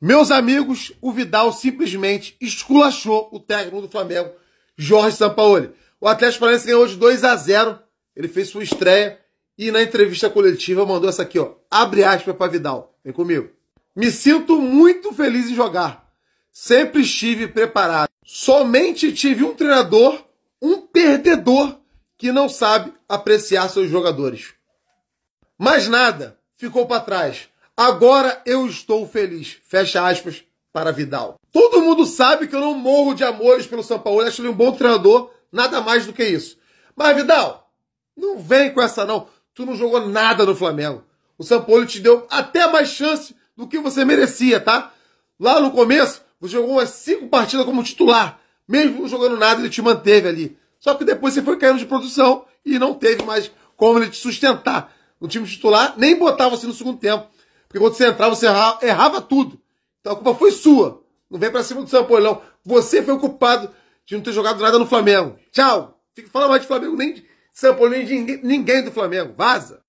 Meus amigos, o Vidal simplesmente esculachou o técnico do Flamengo, Jorge Sampaoli. O Atlético Paranaense ganhou de 2 a 0. Ele fez sua estreia e na entrevista coletiva mandou essa aqui, ó. Abre aspas para Vidal. Vem comigo. Me sinto muito feliz em jogar. Sempre estive preparado. Somente tive um treinador, um perdedor, que não sabe apreciar seus jogadores. Mas nada ficou para trás. Agora eu estou feliz. Fecha aspas para Vidal. Todo mundo sabe que eu não morro de amores pelo São Paulo. Acho ele um bom treinador, nada mais do que isso. Mas Vidal, não vem com essa não. Tu não jogou nada no Flamengo. O São Paulo te deu até mais chance do que você merecia, tá? Lá no começo, você jogou umas cinco partidas como titular. Mesmo não jogando nada, ele te manteve ali. Só que depois você foi caindo de produção e não teve mais como ele te sustentar. No time titular, nem botava você no segundo tempo. Porque quando você entrava, você errava, errava tudo. Então a culpa foi sua. Não vem pra cima do não. Você foi o culpado de não ter jogado nada no Flamengo. Tchau. Fica falando mais de Flamengo, nem de São Paulo, nem de ninguém do Flamengo. Vaza.